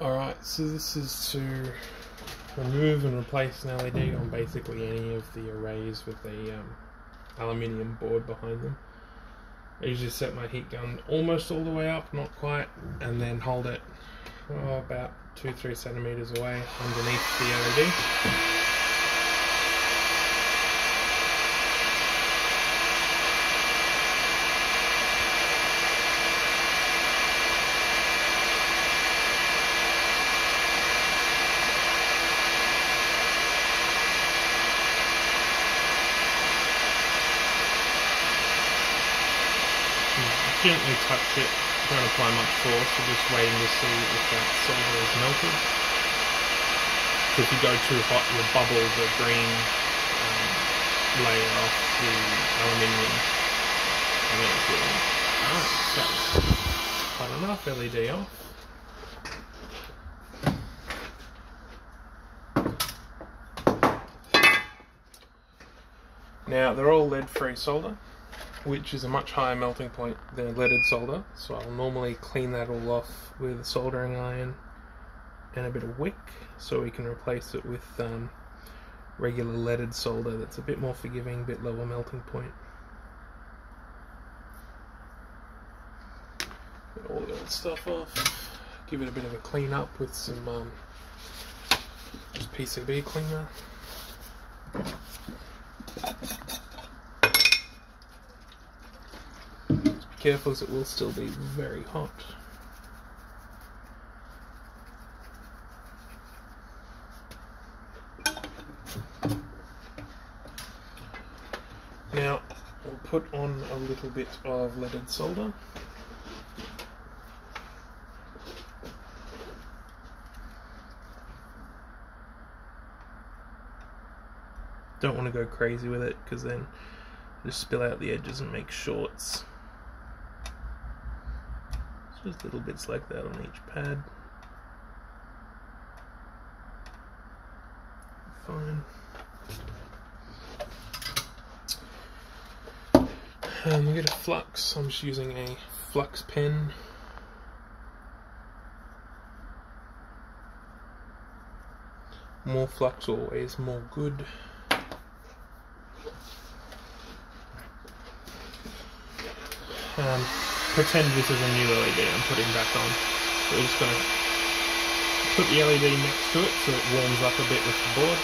Alright, so this is to remove and replace an LED on basically any of the arrays with the um, aluminium board behind them. I usually set my heat gun almost all the way up, not quite, and then hold it oh, about 2-3 centimeters away underneath the LED. Gently touch it, don't apply much force, you're just waiting to see if that solder is melted. So if you go too hot, you'll bubble the green um, layer off the aluminium. And it's really, alright, that's quite enough LED off. Now they're all lead-free solder which is a much higher melting point than leaded solder. So I'll normally clean that all off with a soldering iron and a bit of wick so we can replace it with um, regular leaded solder that's a bit more forgiving, a bit lower melting point. Get all the old stuff off, give it a bit of a clean up with some um, PCB cleaner careful as it will still be very hot. Now we'll put on a little bit of leaded solder. Don't want to go crazy with it because then just spill out the edges and make shorts. Just little bits like that on each pad. Fine. And we get a flux. I'm just using a flux pen. More flux always more good. Um, pretend this is a new LED I'm putting back on. We're just going to put the LED next to it so it warms up a bit with the board.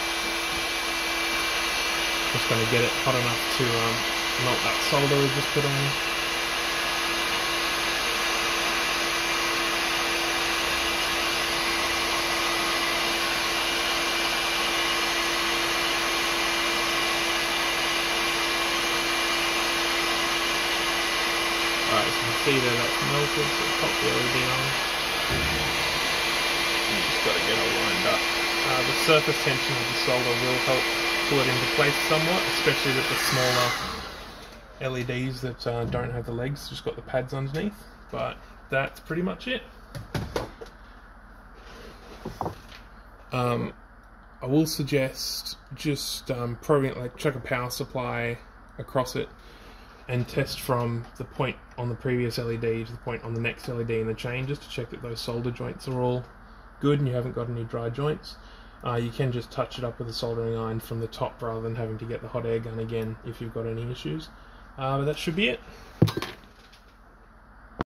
Just going to get it hot enough to um, melt that solder we just put on. See there that's melted, so pop the LED on. You just got to get it lined up. Uh, the surface tension of the solder will help pull it into place somewhat, especially with the smaller LEDs that uh, don't have the legs, just got the pads underneath. But that's pretty much it. Um, I will suggest just um, probing like chuck a power supply across it and test from the point on the previous LED to the point on the next LED in the chain just to check that those solder joints are all good and you haven't got any dry joints. Uh, you can just touch it up with a soldering iron from the top rather than having to get the hot air gun again if you've got any issues. Uh, but that should be it.